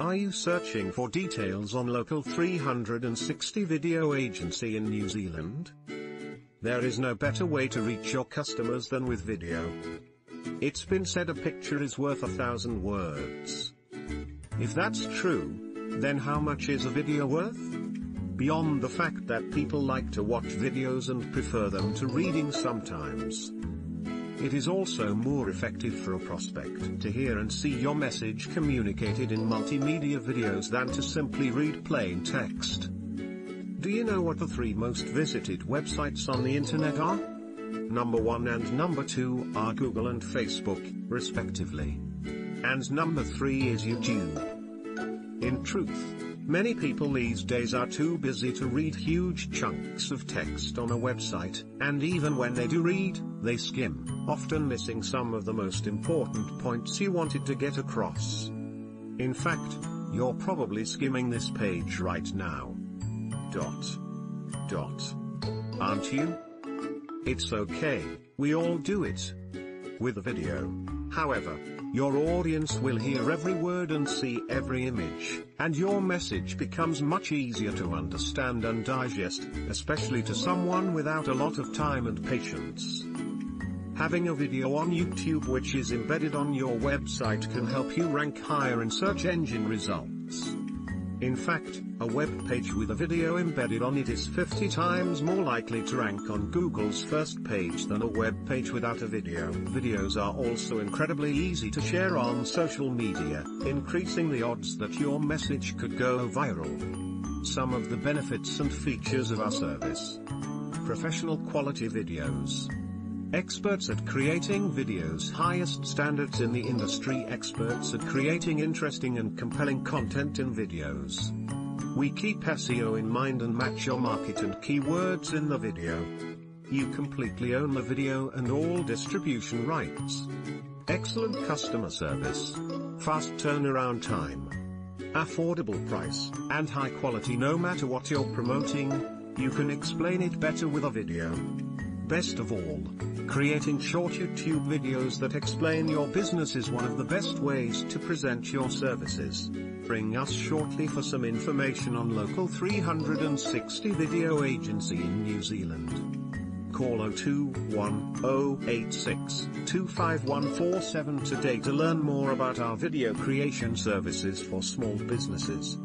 Are you searching for details on Local 360 Video Agency in New Zealand? There is no better way to reach your customers than with video. It's been said a picture is worth a thousand words. If that's true, then how much is a video worth? Beyond the fact that people like to watch videos and prefer them to reading sometimes. It is also more effective for a prospect to hear and see your message communicated in multimedia videos than to simply read plain text. Do you know what the three most visited websites on the internet are? Number 1 and number 2 are Google and Facebook, respectively. And number 3 is YouTube. In truth, many people these days are too busy to read huge chunks of text on a website, and even when they do read, they skim, often missing some of the most important points you wanted to get across. In fact, you're probably skimming this page right now. Dot. Dot. Aren't you? It's okay, we all do it. With a video. However, your audience will hear every word and see every image, and your message becomes much easier to understand and digest, especially to someone without a lot of time and patience. Having a video on YouTube which is embedded on your website can help you rank higher in search engine results. In fact, a web page with a video embedded on it is 50 times more likely to rank on Google's first page than a web page without a video. Videos are also incredibly easy to share on social media, increasing the odds that your message could go viral. Some of the benefits and features of our service. Professional quality videos. Experts at creating videos highest standards in the industry experts at creating interesting and compelling content in videos. We keep SEO in mind and match your market and keywords in the video. You completely own the video and all distribution rights. Excellent customer service. Fast turnaround time. Affordable price, and high quality no matter what you're promoting, you can explain it better with a video. Best of all, creating short YouTube videos that explain your business is one of the best ways to present your services. Bring us shortly for some information on local 360 video agency in New Zealand. Call 021086 today to learn more about our video creation services for small businesses.